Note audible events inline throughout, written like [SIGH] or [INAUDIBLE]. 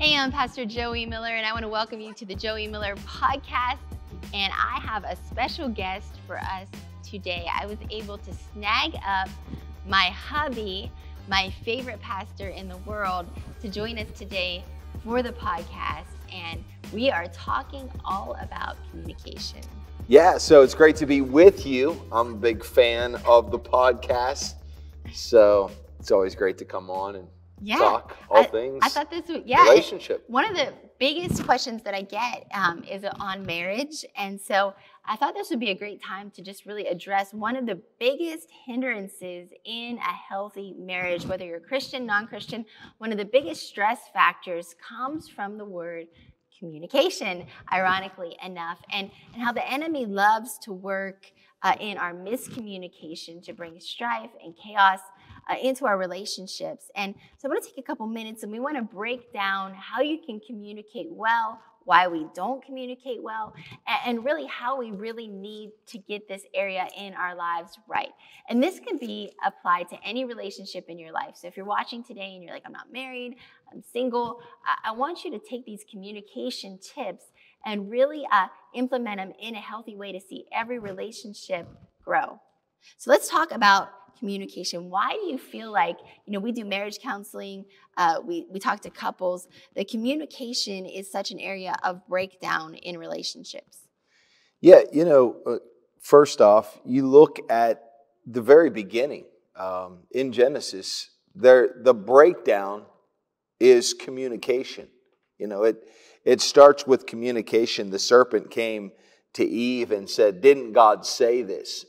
Hey, I'm Pastor Joie Miller, and I want to welcome you to the Joie Miller podcast. And I have a special guest for us today. I was able to snag up my hubby, my favorite pastor in the world, to join us today for the podcast. And we are talking all about communication. Yeah, so it's great to be with you. I'm a big fan of the podcast. So it's always great to come on and yeah. talk all I, things I thought this was yeah. relationship. one of the biggest questions that I get um, is on marriage, and so I thought this would be a great time to just really address one of the biggest hindrances in a healthy marriage, whether you're Christian, non-Christian. One of the biggest stress factors comes from the word communication, ironically enough, and and how the enemy loves to work uh, in our miscommunication to bring strife and chaos uh, into our relationships. And so I want to take a couple minutes and we want to break down how you can communicate well, why we don't communicate well, and really how we really need to get this area in our lives right. And this can be applied to any relationship in your life. So if you're watching today and you're like, I'm not married, I'm single, I, I want you to take these communication tips and really uh, implement them in a healthy way to see every relationship grow. So let's talk about communication. Why do you feel like, you know, we do marriage counseling, uh, we, we talk to couples, the communication is such an area of breakdown in relationships? Yeah, you know, uh, first off, you look at the very beginning um, in Genesis. There, the breakdown is communication. You know, it it starts with communication. The serpent came to Eve and said, "Didn't God say this?"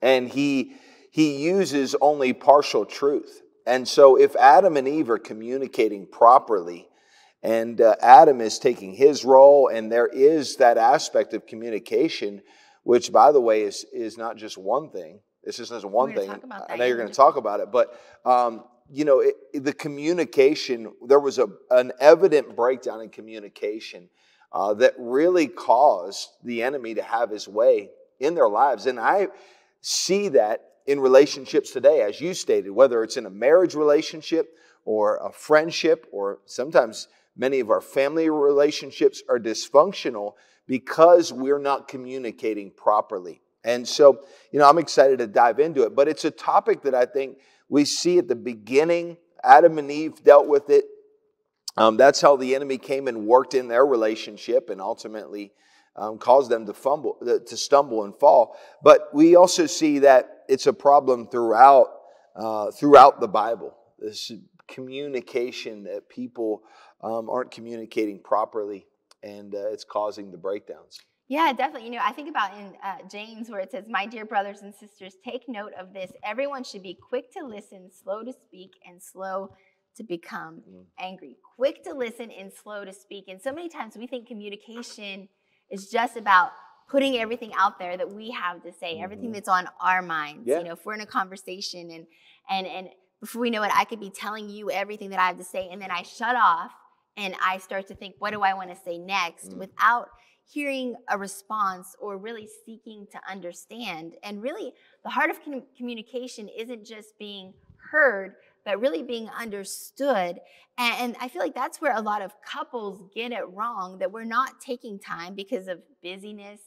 And he he uses only partial truth. And so, if Adam and Eve are communicating properly, and uh, Adam is taking his role, and there is that aspect of communication, which, by the way, is, is not just one thing. This isn't one thing. I know you're going to talk about it, but um, you know, it, the communication. There was a an evident breakdown in communication uh, that really caused the enemy to have his way in their lives, and I see that in relationships today, as you stated, whether it's in a marriage relationship or a friendship, or sometimes many of our family relationships are dysfunctional because we're not communicating properly. And so, you know, I'm excited to dive into it, but it's a topic that I think we see at the beginning. Adam and Eve dealt with it. Um, that's how the enemy came and worked in their relationship and ultimately um, caused them to fumble, to stumble and fall. But we also see that it's a problem throughout uh, throughout the Bible. This communication that people um, aren't communicating properly, and uh, it's causing the breakdowns. Yeah, definitely. You know, I think about in uh, James where it says, My dear brothers and sisters, take note of this. Everyone should be quick to listen, slow to speak, and slow to become Mm. angry. Quick to listen and slow to speak. And so many times we think communication is just about putting everything out there that we have to say, everything Mhm. that's on our minds. Yeah. You know, if we're in a conversation and and and before we know it, I could be telling you everything that I have to say, and then I shut off and I start to think, what do I want to say next Mm. without hearing a response or really seeking to understand. And really, the heart of com- communication isn't just being heard, but really being understood. And, I feel like that's where a lot of couples get it wrong that we're not taking time because of busyness.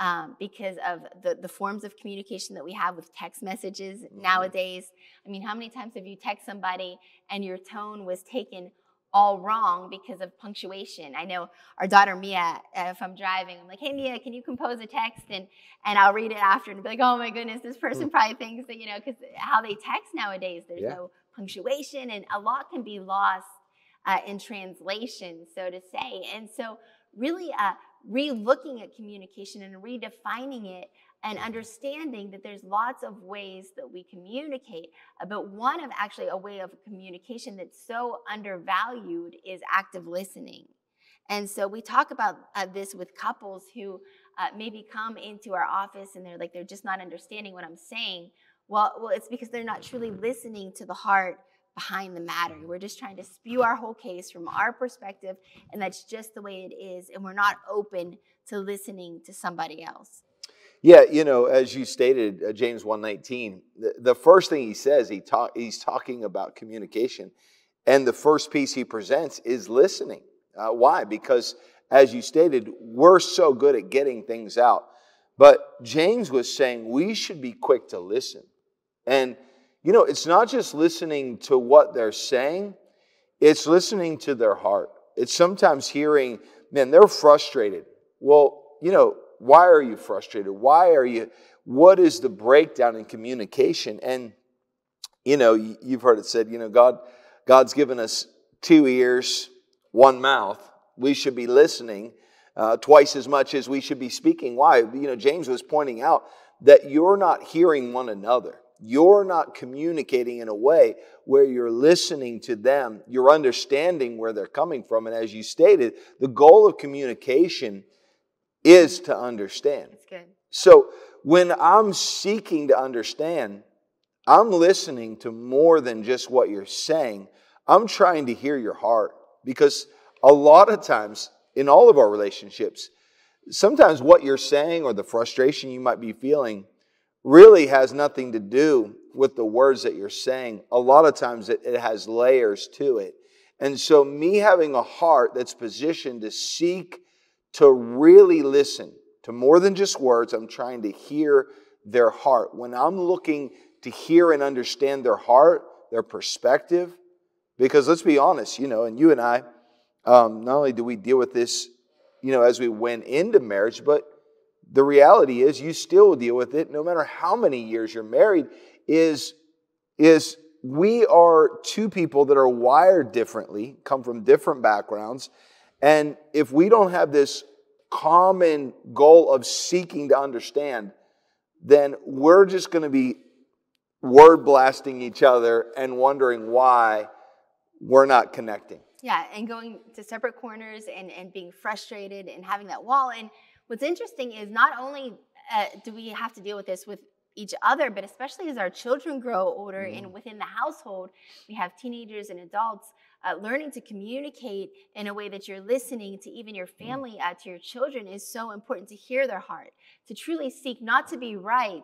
Um, because of the, the forms of communication that we have with text messages Mhm. nowadays. I mean, how many times have you text somebody and your tone was taken all wrong because of punctuation. I know our daughter Mia, if I'm driving, I'm like, hey Mia, can you compose a text? And and I'll read it after and be like, oh my goodness, this person probably thinks that, you know, because how they text nowadays, there's Yeah. no punctuation and a lot can be lost uh, in translation, so to say. And so really uh, re-looking at communication and redefining it and understanding that there's lots of ways that we communicate uh, but one of actually a way of communication that's so undervalued is active listening. And so we talk about uh, this with couples who uh, maybe come into our office and they're like, they're just not understanding what I'm saying. Well, well, it's because they're not truly listening to the heart behind the matter. We're just trying to spew our whole case from our perspective, and that's just the way it is. And we're not open to listening to somebody else. Yeah, you know, as you stated, uh, James 119, the, the first thing he says, he talk, he's talking about communication. And the first piece he presents is listening. Uh, why? Because, as you stated, we're so good at getting things out. But James was saying we should be quick to listen. And, you know, it's not just listening to what they're saying, it's listening to their heart. It's sometimes hearing, man, they're frustrated. Well, you know, why are you frustrated? Why are you, what is the breakdown in communication? And, you know, you've heard it said, you know, God, God's given us two ears, one mouth. We should be listening uh, twice as much as we should be speaking. Why? You know, James was pointing out that you're not hearing one another. You're not communicating in a way where you're listening to them. You're understanding where they're coming from. And as you stated, the goal of communication is to understand. That's good. So when I'm seeking to understand, I'm listening to more than just what you're saying. I'm trying to hear your heart because a lot of times in all of our relationships, sometimes what you're saying or the frustration you might be feeling really has nothing to do with the words that you're saying. A lot of times it, it has layers to it. And so, me having a heart that's positioned to seek to really listen to more than just words, I'm trying to hear their heart. When I'm looking to hear and understand their heart, their perspective, because let's be honest, you know, and you and I, um, not only do we deal with this, you know, as we went into marriage, but the reality is you still deal with it no matter how many years you're married is is we are two people that are wired differently come from different backgrounds and if we don't have this common goal of seeking to understand then we're just going to be word blasting each other and wondering why we're not connecting. Yeah and going to separate corners and and being frustrated and having that wall and what's interesting is not only uh, do we have to deal with this with each other, but especially as our children grow older mm. and within the household, we have teenagers and adults uh, learning to communicate in a way that you're listening to even your mm. family, uh, to your children, is so important to hear their heart, to truly seek not to be right,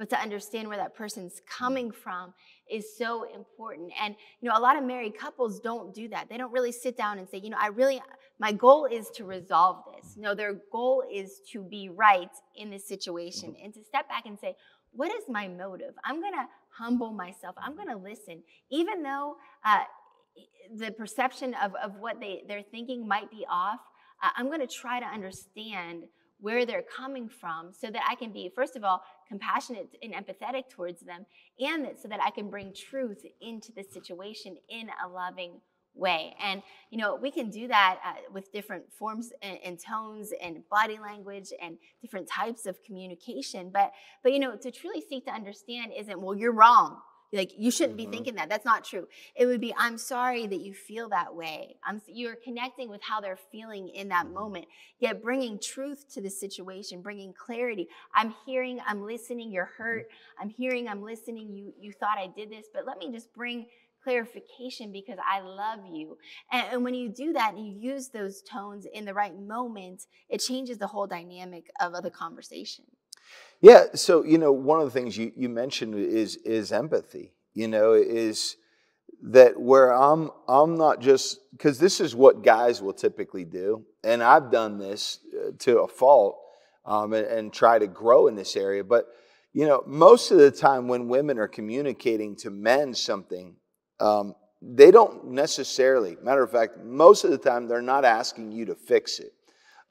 but to understand where that person's coming from is so important. And you know, a lot of married couples don't do that. They don't really sit down and say, you know, I really my goal is to resolve this. No, their goal is to be right in this situation mm-hmm. and to step back and say, what is my motive? I'm going to humble myself. I'm going to listen, even though uh, the perception of, of what they, they're thinking might be off. Uh, I'm going to try to understand where they're coming from so that I can be, first of all, compassionate and empathetic towards them, and that, so that I can bring truth into the situation in a loving way. And, you know, we can do that uh, with different forms and, and, tones and body language and different types of communication. But, but, you know, to truly seek to understand isn't, well, you're wrong. Like you shouldn't mm-hmm. be thinking that. That's not true. It would be, I'm sorry that you feel that way. I'm, you're connecting with how they're feeling in that mm-hmm. moment. Yet bringing truth to the situation, bringing clarity. I'm hearing, I'm listening. You're hurt. I'm hearing, I'm listening. You you thought I did this, but let me just bring clarification because I love you. And, and, when you do that and you use those tones in the right moment, it changes the whole dynamic of, of the conversation. Yeah. So, you know, one of the things you, you mentioned is, is empathy, you know, is that where I'm, I'm not just, because this is what guys will typically do. And I've done this uh, to a fault um, and, and try to grow in this area. But, you know, most of the time when women are communicating to men something, um, they don't necessarily, matter of fact, most of the time they're not asking you to fix it.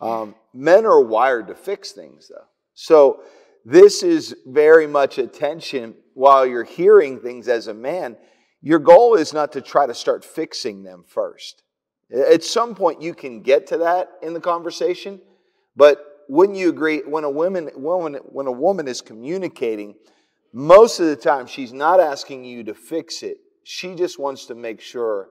Um, men are wired to fix things, though. So this is very much attention while you're hearing things as a man. Your goal is not to try to start fixing them first. At some point, you can get to that in the conversation, but wouldn't you agree when a woman, woman when a woman is communicating, most of the time she's not asking you to fix it. She just wants to make sure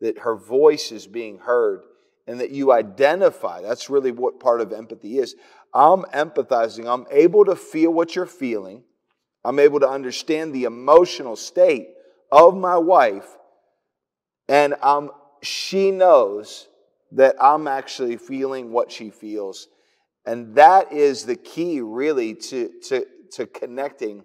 that her voice is being heard and that you identify. That's really what part of empathy is. I'm empathizing. I'm able to feel what you're feeling. I'm able to understand the emotional state of my wife. And I'm, she knows that I'm actually feeling what she feels. And that is the key, really, to, to, to connecting,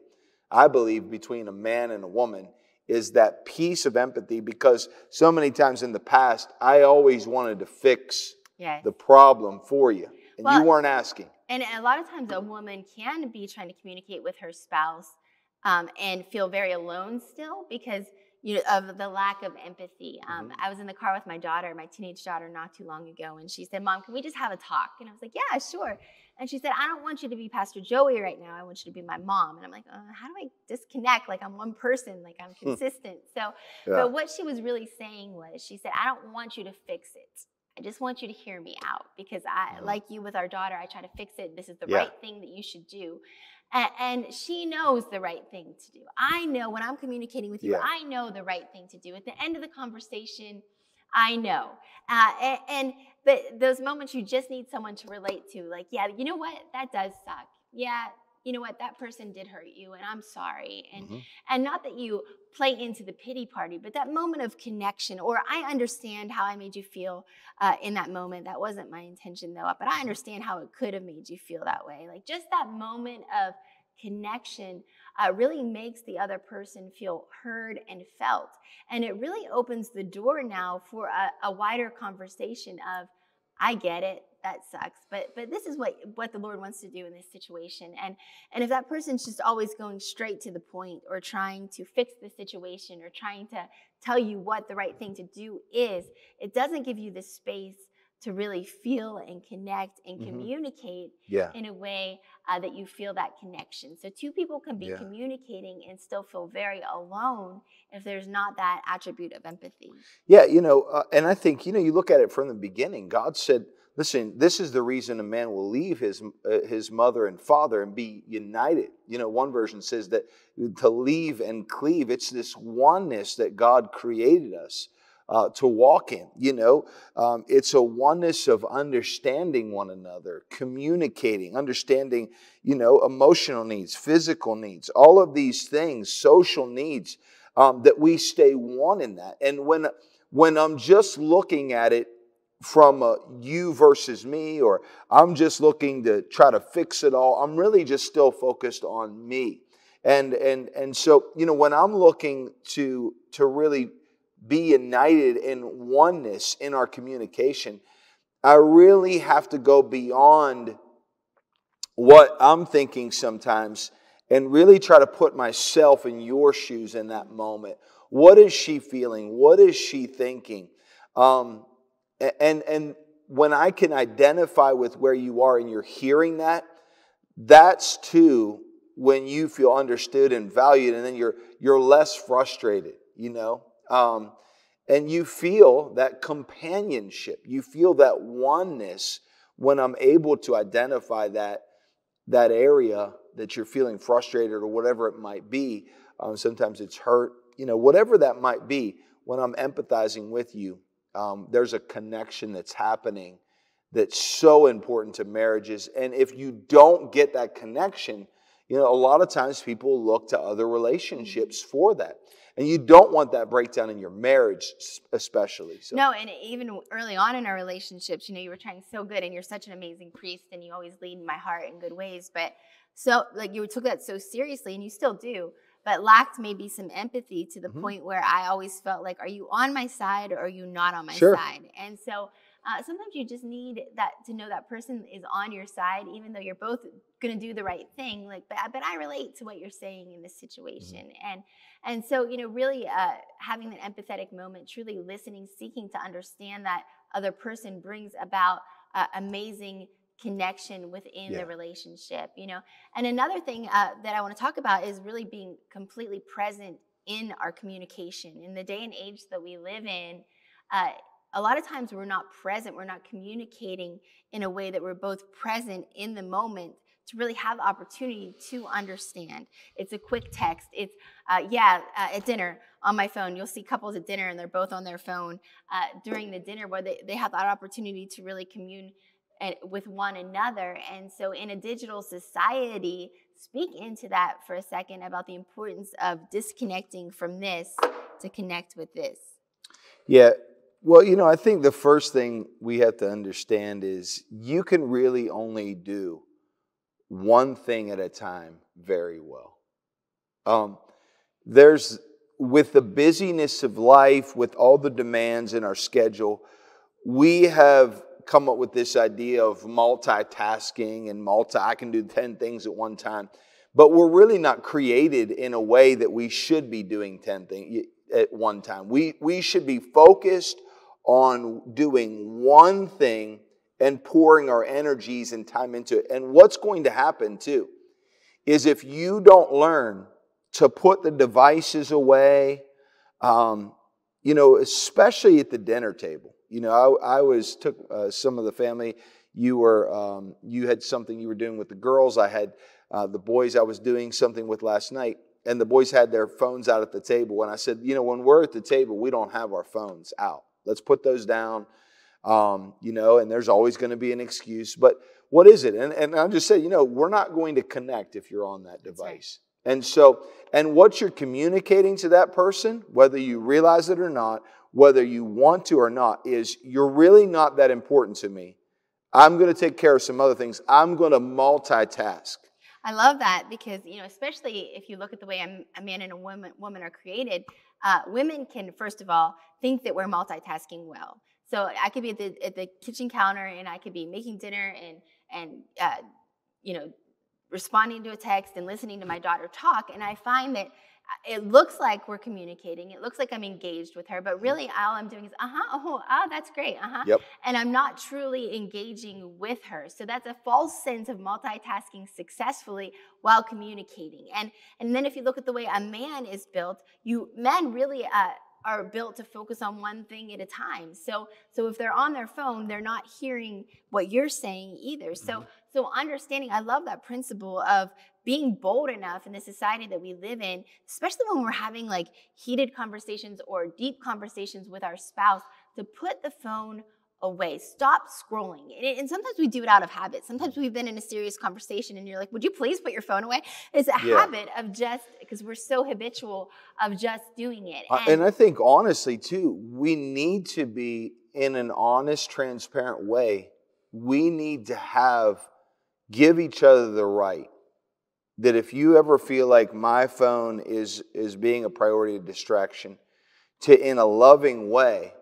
I believe, between a man and a woman is that piece of empathy because so many times in the past, I always wanted to fix Yes. the problem for you, and Well- you weren't asking. And a lot of times, a woman can be trying to communicate with her spouse um, and feel very alone still because you know of the lack of empathy. Um, Mhm. I was in the car with my daughter, my teenage daughter, not too long ago, and she said, "Mom, can we just have a talk?" And I was like, "Yeah, sure." And she said, "I don't want you to be Pastor Joie right now. I want you to be my mom." And I'm like, uh, "How do I disconnect? Like I'm one person. Like I'm consistent." so Yeah. but what she was really saying was, she said, I don't want you to fix it. I just want you to hear me out because I, Mhm. like you with our daughter, I try to fix it. This is the Yeah. right thing that you should do. And, and she knows the right thing to do. I know when I'm communicating with you, Yeah. I know the right thing to do. At the end of the conversation, I know. Uh, and, and but those moments you just need someone to relate to, like, yeah, you know what? That does suck. Yeah, you know what? That person did hurt you, and I'm sorry. And Mhm. and not that you play into the pity party, but that moment of connection, or I understand how I made you feel uh, in that moment. That wasn't my intention, though, but I understand how it could have made you feel that way. Like just that moment of connection uh, really makes the other person feel heard and felt. And it really opens the door now for a, a wider conversation of, I get it. That sucks, but but this is what what the Lord wants to do in this situation, and and if that person's just always going straight to the point or trying to fix the situation or trying to tell you what the right thing to do is, it doesn't give you the space to really feel and connect and Mhm. communicate Yeah. in a way uh, that you feel that connection. So two people can be Yeah. communicating and still feel very alone if there's not that attribute of empathy. Yeah, you know, uh, and I think, you know, you look at it from the beginning. God said, listen, this is the reason a man will leave his, uh, his mother and father and be united. You know, one version says that to leave and cleave, it's this oneness that God created us. Uh, to walk in, you know, um, it's a oneness of understanding one another, communicating, understanding, you know, emotional needs, physical needs, all of these things, social needs, um, that we stay one in that. And when when I'm just looking at it from a you versus me, or I'm just looking to try to fix it all, I'm really just still focused on me. And and and so you know when I'm looking to to really be united in oneness in our communication, I really have to go beyond what I'm thinking sometimes and really try to put myself in your shoes in that moment. What is she feeling? What is she thinking? Um, and and when I can identify with where you are and you're hearing that, that's too when you feel understood and valued, and then you're you're less frustrated. You know. Um, and you feel that companionship. You feel that oneness when i'm able to identify that that area that you're feeling frustrated or whatever it might be. Um, sometimes it's hurt you know whatever that might be when i'm empathizing with you um, there's a connection that's happening that's so important to marriages. And if you don't get that connection you know a lot of times people look to other relationships for that and you don't want that breakdown in your marriage especially so No, and even early on in our relationships, you know, you were trying so good and you're such an amazing priest and you always lead my heart in good ways. But so, like, you took that so seriously and you still do, but lacked maybe some empathy to the Mhm. point where I always felt like, are you on my side or are you not on my Sure. side? And so, uh, sometimes you just need that to know that person is on your side, even though you're both going to do the right thing. Like, but but I relate to what you're saying in this situation, and and so you know, really uh, having an empathetic moment, truly listening, seeking to understand that other person brings about uh, amazing connection within Yeah. the relationship. You know, and another thing uh, that I want to talk about is really being completely present in our communication in the day and age that we live in. Uh, a lot of times we're not present, we're not communicating in a way that we're both present in the moment to really have opportunity to understand. It's a quick text. It's, uh, yeah, uh, at dinner on my phone. You'll see couples at dinner and they're both on their phone uh, during the dinner where they, they have that opportunity to really commune with one another. And so, in a digital society, speak into that for a second about the importance of disconnecting from this to connect with this. Yeah. Well, you know, I think the first thing we have to understand is you can really only do one thing at a time very well. Um, there's with the busyness of life, with all the demands in our schedule, we have come up with this idea of multitasking and multi, I can do 10 things at one time. But we're really not created in a way that we should be doing 10 things at one time. We, we should be focused on doing one thing and pouring our energies and time into it. And what's going to happen too is if you don't learn to put the devices away, um, you know, especially at the dinner table. You know, I, I was took uh, some of the family. You were um, you had something you were doing with the girls. I had uh, the boys. I was doing something with last night, and the boys had their phones out at the table. And I said, you know, when we're at the table, we don't have our phones out. Let's put those down. Um, you know, and there's always going to be an excuse. But what is it? And, and I just said, you know, we're not going to connect if you're on that device. Right. And so, and what you're communicating to that person, whether you realize it or not, whether you want to or not, is you're really not that important to me. I'm going to take care of some other things. I'm going to multitask. I love that because, you know, especially if you look at the way a man and a woman, woman are created, uh, women can, first of all, think that we're multitasking well. So I could be at the, at the kitchen counter and I could be making dinner and, and uh, you know, responding to a text and listening to my daughter talk. And I find that it looks like we're communicating. It looks like I'm engaged with her, but mm-hmm. really all I'm doing is, uh huh, oh, oh, that's great, uh huh. Yep. And I'm not truly engaging with her. So that's a false sense of multitasking successfully while communicating. And and then if you look at the way a man is built, you men really uh, are built to focus on one thing at a time. So so if they're on their phone, they're not hearing what you're saying either. So mm-hmm. so understanding, I love that principle of being bold enough in the society that we live in, especially when we're having like heated conversations or deep conversations with our spouse, to put the phone away. Stop scrolling. And, sometimes we do it out of habit. Sometimes we've been in a serious conversation and you're like, would you please put your phone away? It's a yeah. habit of just, because we're so habitual of just doing it. And, uh, and I think honestly, too, we need to be in an honest, transparent way. We need to have, give each other the right that if you ever feel like my phone is, is being a priority of distraction, to in a loving way,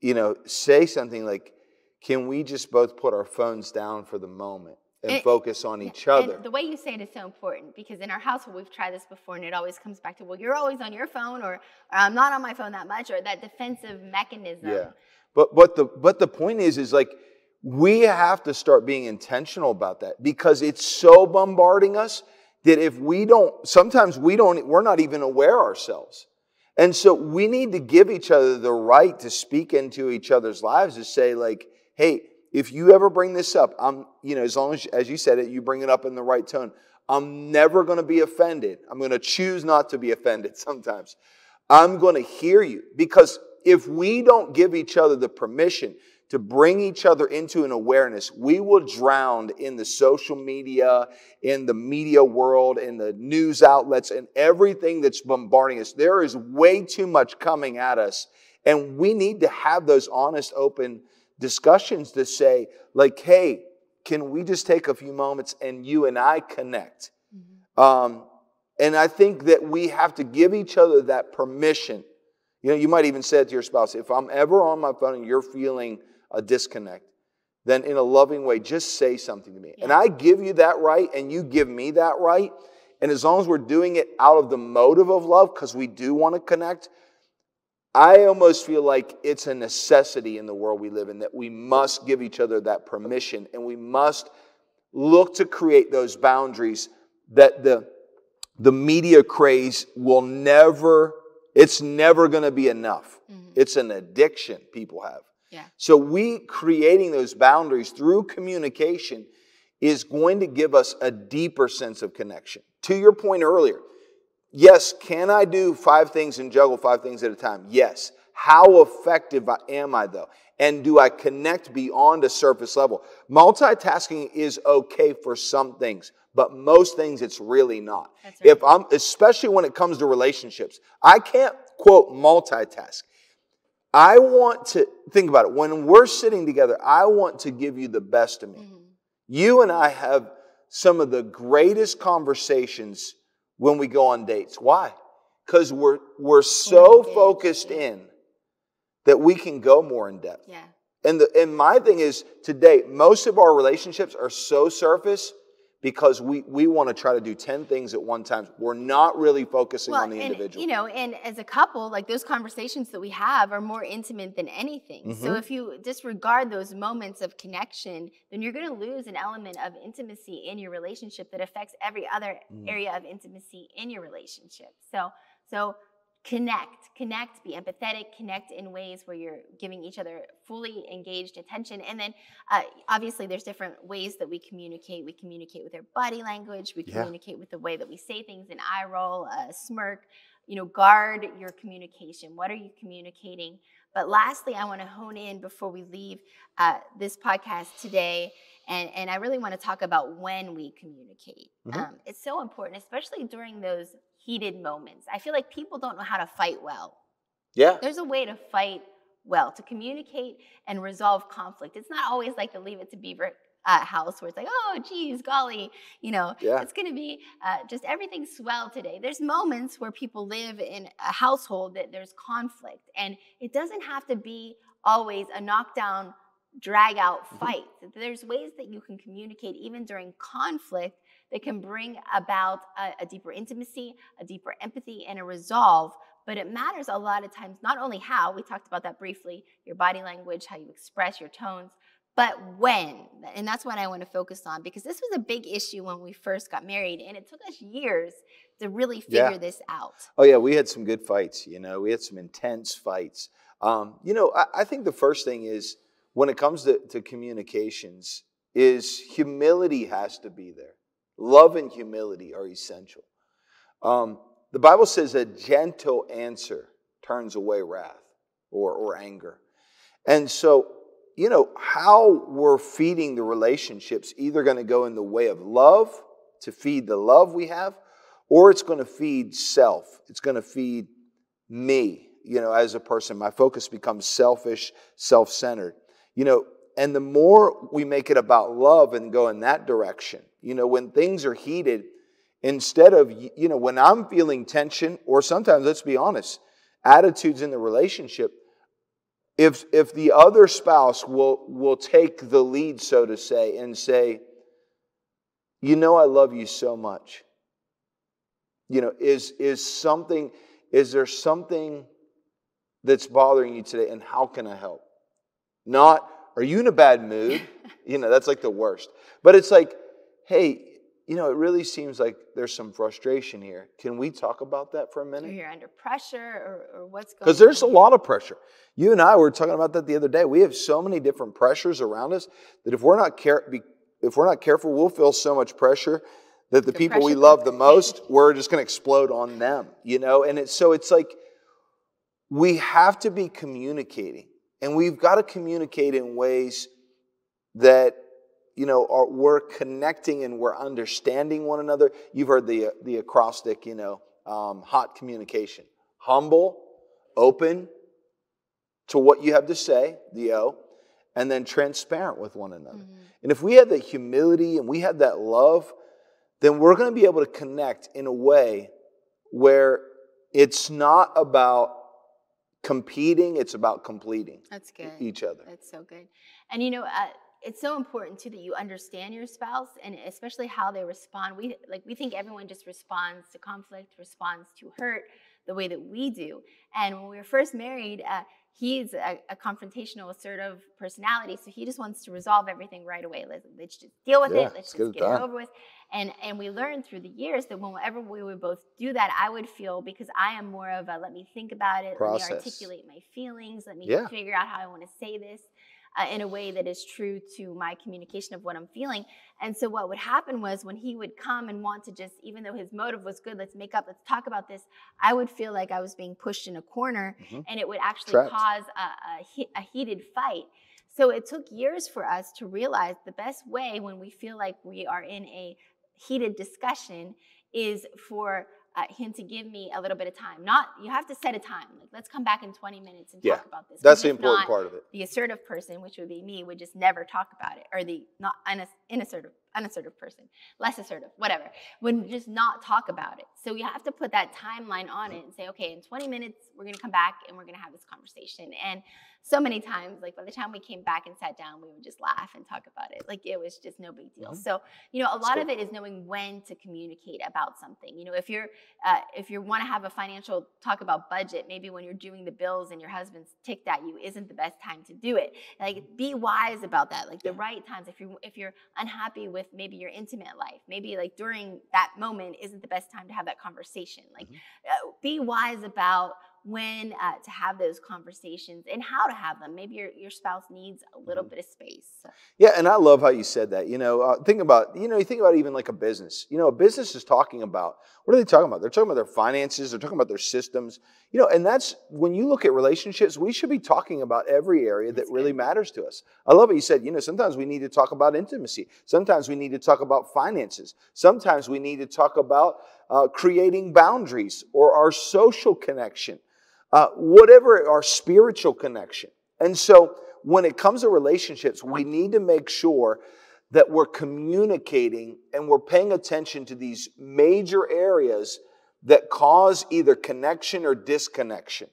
you know, say something like, can we just both put our phones down for the moment and, and focus on each other? the way you say it is so important because in our household, we've tried this before and it always comes back to, well, you're always on your phone or, or I'm not on my phone that much or that defensive mechanism. Yeah. But, but, the, but the point is, is like, we have to start being intentional about that because it's so bombarding us that if we don't, sometimes we don't, we're not even aware ourselves. And so we need to give each other the right to speak into each other's lives to say, like, hey, if you ever bring this up, I'm, you know, as long as, as you said it, you bring it up in the right tone. I'm never going to be offended. I'm going to choose not to be offended [LAUGHS] sometimes. I'm going to hear you because if we don't give each other the permission to bring each other into an awareness, we will drown in the social media, in the media world, in the news outlets, and everything that's bombarding us. There is way too much coming at us. And we need to have those honest, open discussions to say, like, hey, can we just take a few moments and you and I connect? Mm-hmm. Um, and I think that we have to give each other that permission. You know, you might even say it to your spouse if I'm ever on my phone and you're feeling a disconnect, then in a loving way, just say something to me. Yeah. And I give you that right, and you give me that right. And as long as we're doing it out of the motive of love, because we do want to connect, I almost feel like it's a necessity in the world we live in that we must give each other that permission and we must look to create those boundaries that the, the media craze will never, it's never going to be enough. Mm-hmm. It's an addiction people have. Yeah. So we creating those boundaries through communication is going to give us a deeper sense of connection. To your point earlier, yes, can I do five things and juggle five things at a time? Yes. How effective am I though? And do I connect beyond a surface level? Multitasking is okay for some things, but most things it's really not. Right. If I'm, especially when it comes to relationships, I can't quote multitask. I want to think about it. When we're sitting together, I want to give you the best of me. Mm-hmm. You and I have some of the greatest conversations when we go on dates. Why? because we're we're so focused yeah. in that we can go more in depth. Yeah. And the and my thing is today, most of our relationships are so surface because we we want to try to do 10 things at one time. We're not really focusing on the and, individual. You know, and as a couple, like those conversations that we have are more intimate than anything. So Mhm. if you disregard those moments of connection, then you're going to lose an element of intimacy in your relationship that affects every other Mm. area of intimacy in your relationship. So, so connect, connect, be empathetic, connect in ways where you're giving each other fully engaged attention. And then uh, obviously there's different ways that we communicate. We communicate with our body language, we Yeah. communicate with the way that we say things, an eye roll, a smirk. You know, guard your communication. What are you communicating? But lastly, I want to hone in before we leave uh, this podcast today, and, and I really want to talk about when we communicate. Mhm. Um, it's so important, especially during those heated moments. I feel like people don't know how to fight well. yeah. There's a way to fight well, to communicate and resolve conflict. It's not always like the Leave It to Beaver uh, house where it's like, oh, geez, golly, you know, Yeah. it's going to be uh, just everything swell today. There's moments where people live in a household that there's conflict, and it doesn't have to be always a knockdown, drag out Mhm. fight. There's ways that you can communicate even during conflict that can bring about a, a deeper intimacy, a deeper empathy, and a resolve. But it matters a lot of times, not only how, we talked about that briefly, your body language, how you express your tones, but when. And that's what I want to focus on because this was a big issue when we first got married, and it took us years to really figure Yeah. this out. Oh yeah, we had some good fights. You know, we had some intense fights. Um, you know, I, I think the first thing is when it comes to, to communications, is humility has to be there. Love and humility are essential. Um, the Bible says a gentle answer turns away wrath or, or anger. And so, you know, how we're feeding the relationships either going to go in the way of love to feed the love we have, or it's going to feed self. It's going to feed me, you know, as a person. My focus becomes selfish, self centered. You know, and the more we make it about love and go in that direction, you know, when things are heated, instead of, you know, when I'm feeling tension, or sometimes, let's be honest, attitudes in the relationship, if, if the other spouse will, will take the lead, so to say, and say, you know, I love you so much. You know, is, is something, is there something that's bothering you today, and how can I help? Not, are you in a bad mood? [LAUGHS] you know, that's like the worst. But it's like, hey, you know, it really seems like there's some frustration here. Can we talk about that for a Or minute? you're under pressure, or, or what's going on? Because there's a lot of pressure. You and I were talking about that the other day. We have so many different pressures around us that if we're not care, if we're not careful, we'll feel so much pressure that the The people we love the most, we're just going to explode on them. You know, and it's so it's like we have to be communicating, and we've got to communicate in ways that you know are we're connecting and we're understanding one another. You've heard the the acrostic, you know, um, hot communication, humble, open to what you have to say, the O, and then transparent with one another. Mhm. And if we have that humility and we have that love, then we're going to be able to connect in a way where it's not about competing, it's about completing That's good. each other. That's so good. And you know, uh, it's so important too that you understand your spouse and especially how they respond. We like we think everyone just responds to conflict, responds to hurt the way that we do. And when we were first married, uh, he's a, a confrontational, assertive personality, so he just wants to resolve everything right away. Let's, let's just deal with Yeah, it. Let's let's just it get it done. over with. And and we learned through the years that whenever we would both do that, I would feel because I am more of a let me think about it, Process. let me articulate my feelings, let me Yeah. figure out how I want to say this uh, in a way that is true to my communication of what I'm feeling. And so what would happen was when he would come and want to just, even though his motive was good, let's make up, let's talk about this, I would feel like I was being pushed in a corner Mhm. and it would actually Trapped. cause a, a, a heated fight. So it took years for us to realize the best way when we feel like we are in a heated discussion is for uh, him to give me a little bit of time. Not you have to set a time. Like let's come back in 20 minutes and Yeah, talk about this. That's the important not, part of it. the assertive person, which would be me, would just never talk about it, or the not inassertive unassertive person, less assertive, whatever, would just not talk about it. So you have to put that timeline on it and say, okay, in 20 minutes, we're gonna come back and we're gonna have this conversation. And so many times, like by the time we came back and sat down, we would just laugh and talk about it. Like it was just no big deal. Mm-hmm. So, you know, a lot of it is knowing when to communicate about something. You know, if you're, uh, if you want to have a financial talk about budget, maybe when you're doing the bills and your husband's ticked at you isn't the best time to do it. Like mm-hmm. be wise about that. Like the right times. If you're, if you're unhappy with maybe your intimate life, maybe like during that moment isn't the best time to have that conversation. Like mm-hmm. uh, be wise about when uh, to have those conversations and how to have them. Maybe your, your spouse needs a little mm-hmm. bit of space. Yeah, and I love how you said that. You know, uh, think about, you know, you think about even like a business. You know, a business is talking about, what are they talking about? They're talking about their finances, they're talking about their systems. You know, and that's when you look at relationships, we should be talking about every area that really matters to us. I love what you said. You know, sometimes we need to talk about intimacy, sometimes we need to talk about finances, sometimes we need to talk about uh, creating boundaries or our social connection uh, whatever our spiritual connection. And so when it comes to relationships, we need to make sure that we're communicating and we're paying attention to these major areas that cause either connection or disconnection.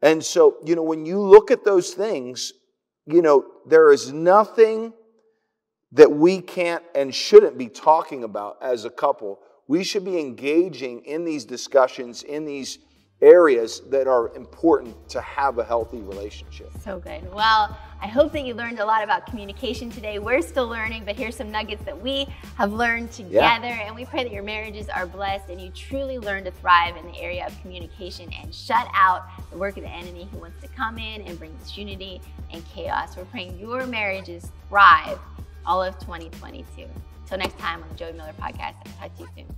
And so, you know, when you look at those things, you know, there is nothing that we can't and shouldn't be talking about as a couple. We should be engaging in these discussions, in these areas that are important to have a healthy relationship. So good. Well, I hope that you learned a lot about communication today. We're still learning, but here's some nuggets that we have learned together. Yeah. And we pray that your marriages are blessed and you truly learn to thrive in the area of communication and shut out the work of the enemy who wants to come in and bring disunity and chaos. We're praying your marriages thrive all of 2022. Till next time on the Joie Miller Podcast, I'll talk to you soon.